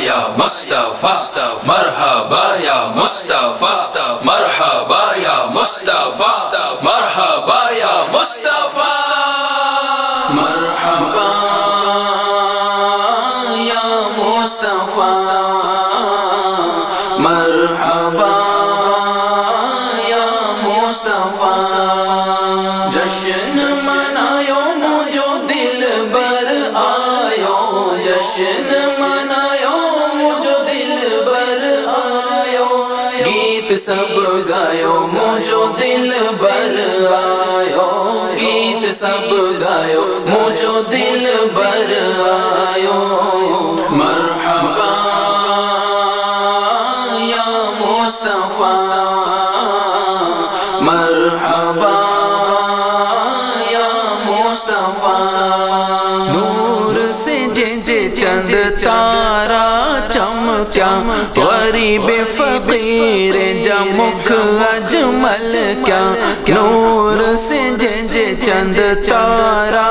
یا مصطفیٰ، مرحبا یا مصطفیٰ، مرحبا یا مصطفیٰ، مرحبا یا مصطفیٰ، مرحبا یا مصطفیٰ، مرحبا یا مصطفیٰ۔ جشن منایو مجھو دل بر آیو، جشن منایو گیت سب گایو، مجھو دل بر آیو۔ گیت سب گایو، مجھو دل بر آیو۔ مرحبا یا مصطفیٰ، مرحبا سے جج چند تارا چمکیا غریب فقیر جمک اجمل کیا نور سے جج چند تارا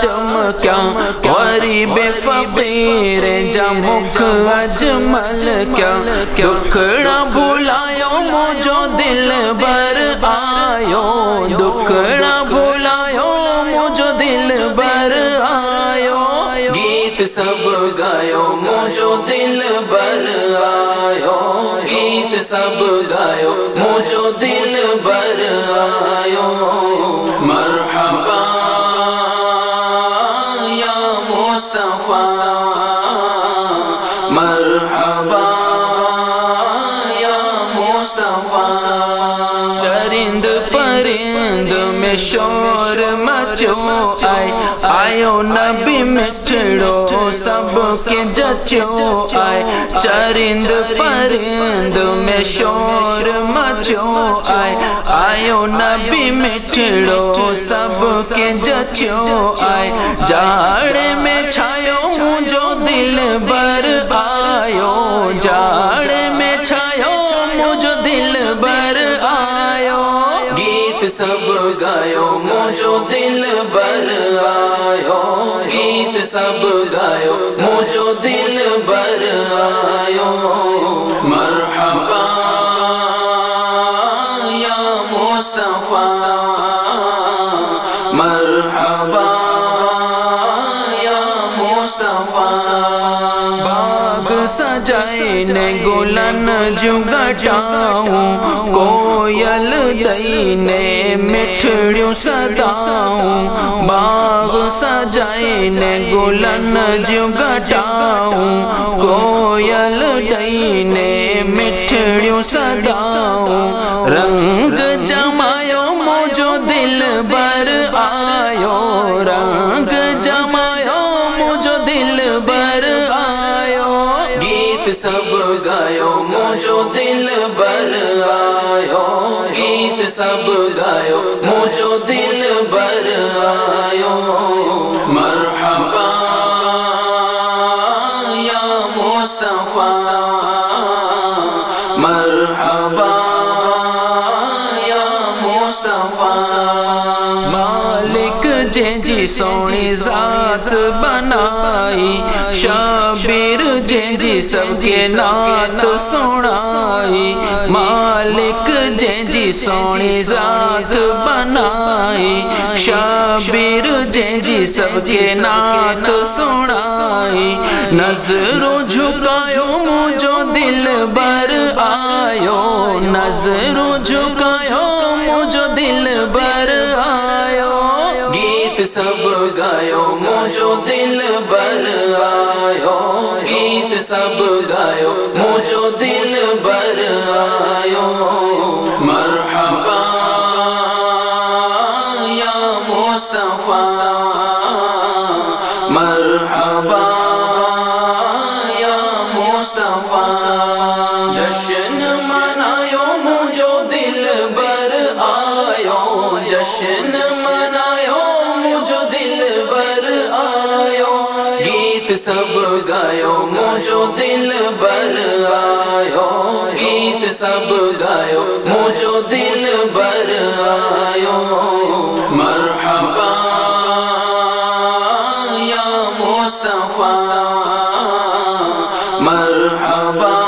چمکیا غریب فقیر جمک اجمل کیا دکھڑا بھولایو مجھو دل بر آیو دکھڑا بھولایو گیت سب گایو، مجھو دل بر آیو، گیت سب گایو، مجھو دل بر آیو۔ مرحبا یا مصطفیٰ، مرحبا یا مصطفیٰ۔ چرند پرند میں شور مچو آئے آئیو نبی مٹھڑو۔ سب کے جچو آئے چرند پرند میں شور مچو آئے آئیو نبی مٹھڑو سب کے جچو آئے جاڑ میں چھایو مجھو دل بر آیو جاڑ میں چھایو مجھو دل بر آیو گیت سب گایو مجھو دل بر آیو گیت سب گایو مجھو دل بر آیو۔ مرحبا یا مصطفیٰ، مرحبا یا مصطفیٰ۔ باغ سجائے گلن جگٹاؤں کوئل دئی مٹھڑیوں سداؤں۔ باغ سجائے گلن جگٹاؤں کوئل دئی مٹھڑیوں سداؤں رنگ جمایو مجھو دل بر آیو، رنگ جمایو مجھو دل بر آیو۔ گیت سب گایو مجھو دل بر آیو۔ گیت سب گایو مجھو دل مرحبا یا مصطفیٰ۔ مالک جے جی سونی ذات بنائی، شابیر جے جی, جی سب کے نات سنائی۔ مالک جے جی سونی ذات بنائی، شابیر جے جی سب کے نات سنائی۔ نظر جھکایو مجھو دل بر آیو نظر جھکایو مجھو دل بر آیو۔ گیت سب گایو مجھو دل بر آیو۔ گیت سب گایو مجھو دل بر آیو۔ مرحبا یا مصطفیٰ، مرحبا یا مصطفیٰ۔ جشن جشن منایو مجھو دل بر آیو۔ گیت سب گایو مجھو دل بر آیو۔ گیت سب گایو مجھو دل بر آیو۔ مرحبا یا مصطفیٰ، مرحبا